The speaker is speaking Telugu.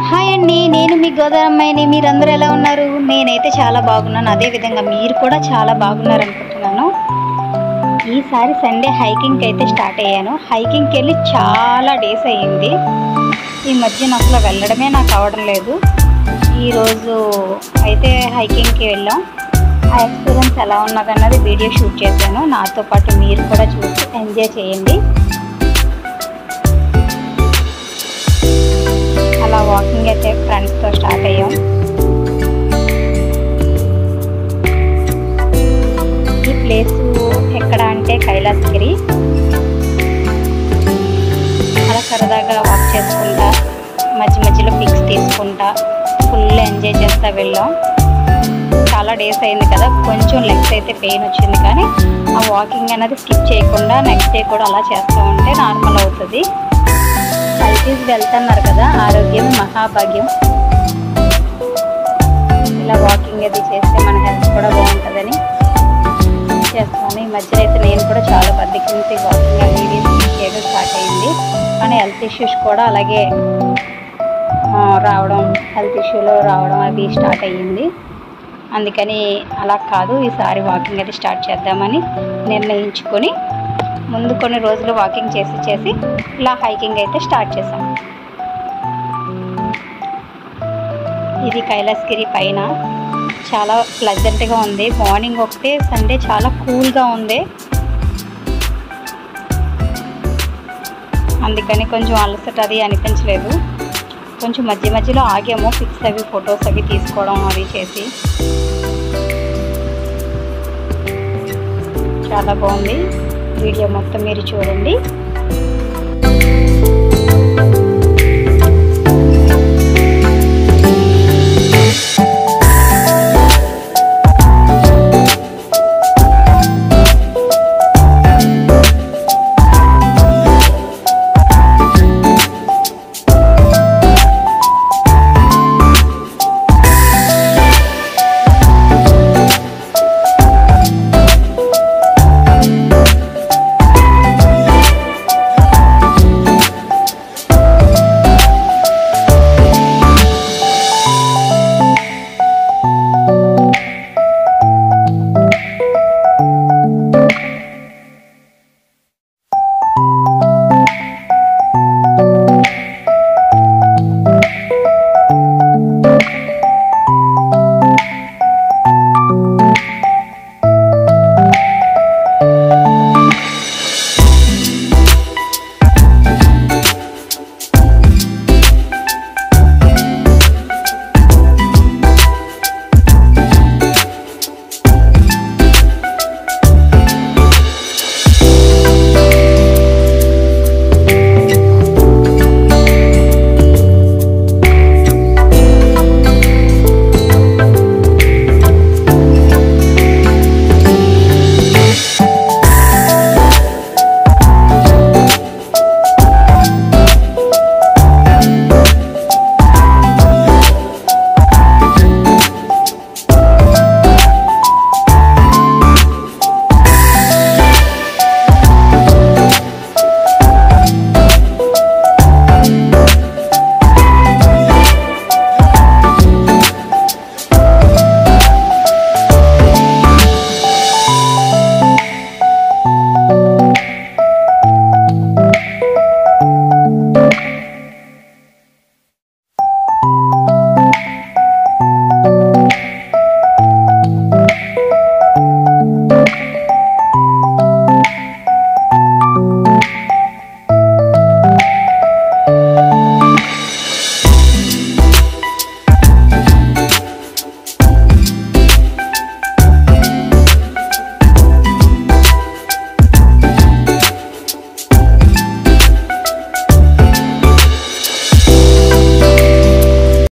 హాయ్ అండి నేను మీ గోదావరమ్మాయిని మీరందరూ ఎలా ఉన్నారు? నేనైతే చాలా బాగున్నాను. అదేవిధంగా మీరు కూడా చాలా బాగున్నారు అనుకుంటున్నాను. ఈసారి సండే హైకింగ్కి అయితే స్టార్ట్ అయ్యాను. హైకింగ్కి వెళ్ళి చాలా డేస్ అయ్యింది. ఈ మధ్యన అసలు వెళ్ళడమే నాకు అవడం లేదు. ఈరోజు అయితే హైకింగ్కి వెళ్ళాం. ఆ ఎక్స్పీరియన్స్ ఎలా ఉన్నదన్నది వీడియో షూట్ చేశాను. నాతో పాటు మీరు కూడా చూసి ఎంజాయ్ చేయండి. అలా వాకింగ్ అయితే ఫ్రెండ్స్తో స్టార్ట్ అయ్యాం. ఈ ప్లేస్ ఎక్కడ అంటే కైలాసగిరి. అలా సరదాగా వాక్ చేసుకుంటా మధ్య మధ్యలో పిక్స్ తీసుకుంటా ఫుల్ ఎంజాయ్ చేస్తా వెళ్ళాం. చాలా డేస్ అయింది కదా కొంచెం లెగ్స్ అయితే పెయిన్ వచ్చింది కానీ ఆ వాకింగ్ అనేది స్కిప్ చేయకుండా నెక్స్ట్ డే కూడా అలా చేస్తూ ఉంటే నార్మల్ అవుతుంది. హెల్తీస్ వెళ్తున్నారు కదా ఆరోగ్యం మహాభాగ్యం. ఇలా వాకింగ్ అది చేస్తే మన హెల్త్ కూడా బాగుంటుందని చేస్తాను ఈ మధ్యన అయితే నేను కూడా చాలా బద్దకించి వాకింగ్ అనేది చేయడం స్టార్ట్ అయింది. కానీ హెల్త్ ఇష్యూస్ కూడా అలాగే రావడం హెల్త్ ఇష్యూలో రావడం అది స్టార్ట్ అయ్యింది. అందుకని అలా కాదు ఈసారి వాకింగ్ అది స్టార్ట్ చేద్దామని నిర్ణయించుకొని ముందు కొన్ని రోజులు వాకింగ్ చేసి చేసి ఇలా హైకింగ్ అయితే స్టార్ట్ చేశాం. ఇది కైలాసగిరి పైన. చాలా ప్లజెంట్గా ఉంది. మార్నింగ్ ఒకటే సండే చాలా కూల్గా ఉంది. అందుకని కొంచెం అలసట అది అనిపించలేదు. కొంచెం మధ్య మధ్యలో ఆగాము. పిక్స్ అవి ఫొటోస్ అవి తీసుకోవడం అవి చేసి. చాలా బాగుంది. వీడియో మొత్తం మీరు చూడండి.